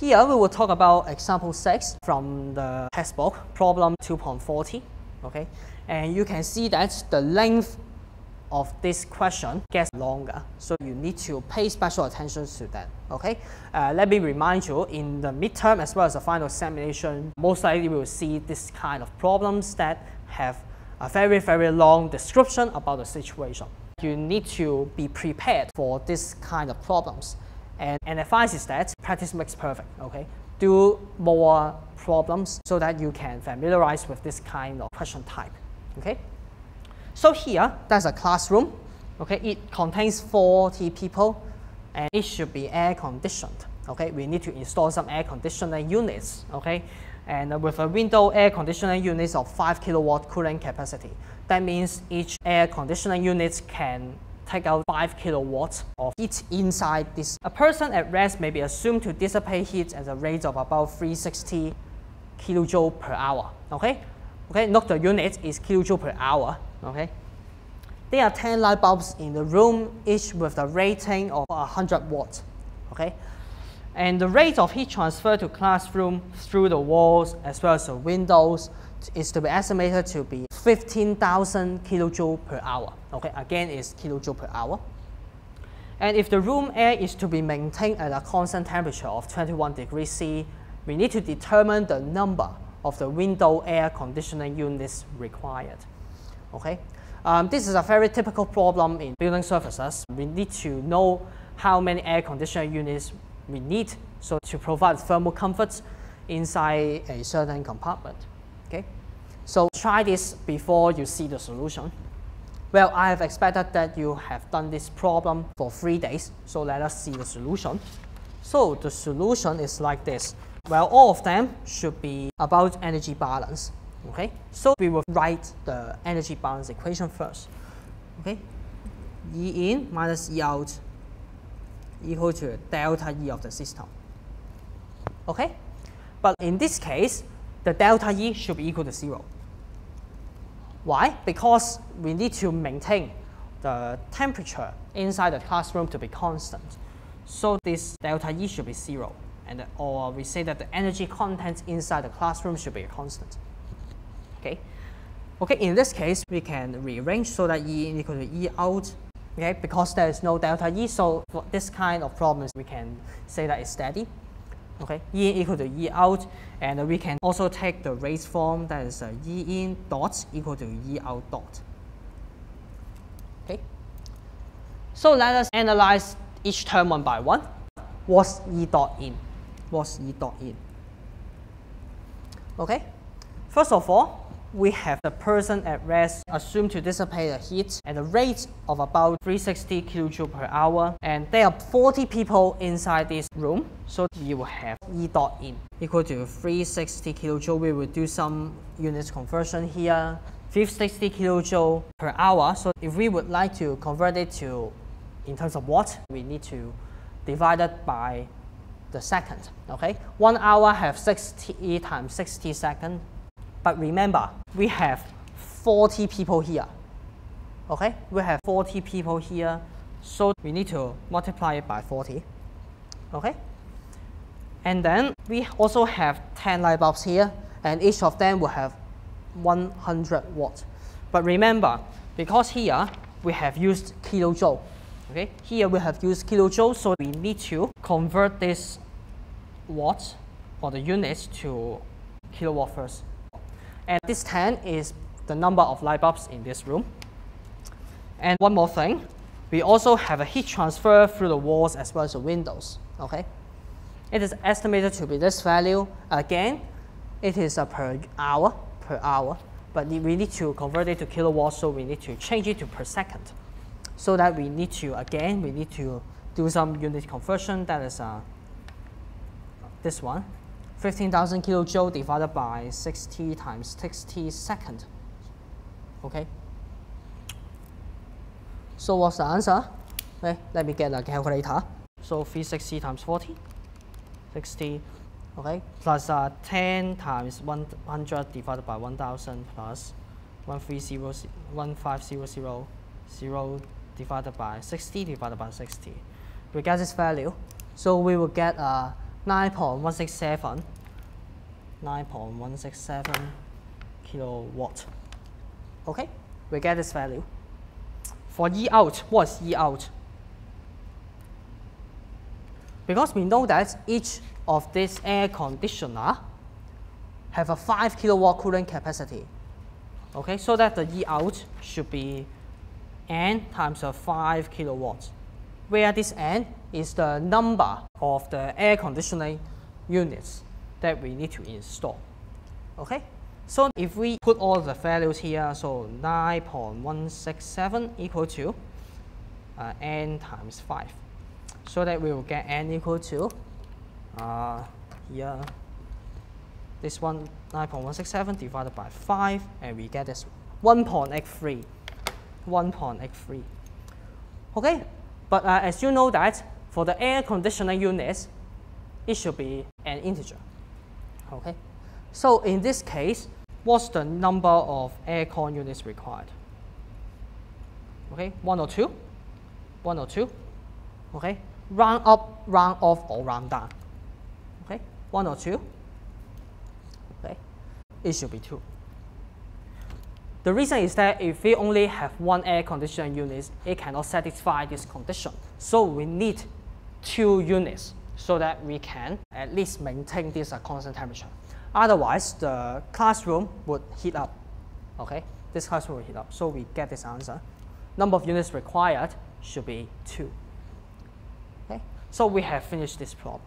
here we will talk about example 6 from the textbook, problem 2.40, okay? And you can see that the length of this question gets longer. So you need to pay special attention to that, okay? Uh, let me remind you, in the midterm as well as the final examination, most likely we will see this kind of problems that have a very, very long description about the situation. You need to be prepared for this kind of problems. And an advice is that practice makes perfect, okay? Do more problems so that you can familiarize with this kind of question type, okay? So here, there's a classroom, okay? It contains 40 people and it should be air conditioned, okay? We need to install some air conditioning units, okay? And with a window air conditioning units of 5 kilowatt cooling capacity. That means each air conditioning unit can take out 5 kilowatts of heat inside this. A person at rest may be assumed to dissipate heat at a rate of about 360 kilojoule per hour. Okay? Okay, note the unit is kilojoule per hour. Okay? There are 10 light bulbs in the room, each with a rating of 100 watts. Okay? And the rate of heat transfer to classroom through the walls as well as the windows is to be estimated to be 15,000 kilojoule per hour. Okay, again is kilojoule per hour. And if the room air is to be maintained at a constant temperature of 21 degrees C, we need to determine the number of the window air conditioning units required. Okay, um, this is a very typical problem in building services. We need to know how many air conditioning units we need so to provide thermal comfort inside a certain compartment. Okay, so try this before you see the solution. Well, I have expected that you have done this problem for three days, so let us see the solution. So the solution is like this. Well, all of them should be about energy balance. Okay, so we will write the energy balance equation first. Okay, E in minus E out equal to delta E of the system. Okay, but in this case, the delta E should be equal to zero. Why? Because we need to maintain the temperature inside the classroom to be constant. So this delta E should be zero. And or we say that the energy content inside the classroom should be a constant. Okay. Okay, in this case, we can rearrange so that E equal to E out. Okay, because there is no delta E, so for this kind of problems, we can say that it's steady okay, E in equal to E out, and we can also take the raised form that is uh, E in dot equal to E out dot. Okay, so let us analyze each term one by one. What's E dot in? What's E dot in? Okay, first of all, we have the person at rest assumed to dissipate the heat at a rate of about 360 kilojoule per hour. And there are 40 people inside this room so you will have E dot in equal to 360 kilojoule we will do some units conversion here. 560 kilojoule per hour. So if we would like to convert it to in terms of watt we need to divide it by the second okay? One hour have 60 times 60 seconds but remember, we have 40 people here. Okay, we have 40 people here, so we need to multiply it by 40. Okay, and then we also have 10 light bulbs here, and each of them will have 100 watts. But remember, because here we have used kilojoule, okay, here we have used kilojoule, so we need to convert this watts or the units to kilowatt first. And this 10 is the number of light bulbs in this room. And one more thing, we also have a heat transfer through the walls as well as the windows. Okay, It is estimated to be this value. Again, it is a per hour, per hour, but we need to convert it to kilowatts, so we need to change it to per second. So that we need to, again, we need to do some unit conversion, that is uh, this one. 15,000 kilojoule divided by 60 times 60 second. Okay. So what's the answer? Okay, let me get a calculator. So 360 times 40, 60, okay, plus uh, 10 times 100 divided by 1000 plus 1300, 1500, 0 divided by 60 divided by 60. We get this value. So we will get uh, 9.167 9.167 kilowatt. Okay, we get this value. For E out, what is E out? Because we know that each of this air conditioner have a 5 kilowatt cooling capacity. Okay, so that the E out should be N times a 5 kilowatts, where this N is the number of the air conditioning units that we need to install. Okay, so if we put all the values here, so 9.167 equal to uh, n times 5. So that we will get n equal to uh, here, this one 9.167 divided by 5, and we get this 1.83. 1.83. Okay, but uh, as you know that for the air conditioning units, it should be an integer. Okay, so in this case, what's the number of aircon units required? Okay, one or two? One or two? Okay, round up, round off, or round down? Okay, one or two? Okay, it should be two. The reason is that if we only have one air conditioning unit, it cannot satisfy this condition. So we need two units so that we can at least maintain this uh, constant temperature. Otherwise, the classroom would heat up. Okay, this classroom will heat up. So we get this answer. Number of units required should be two. Okay, so we have finished this problem.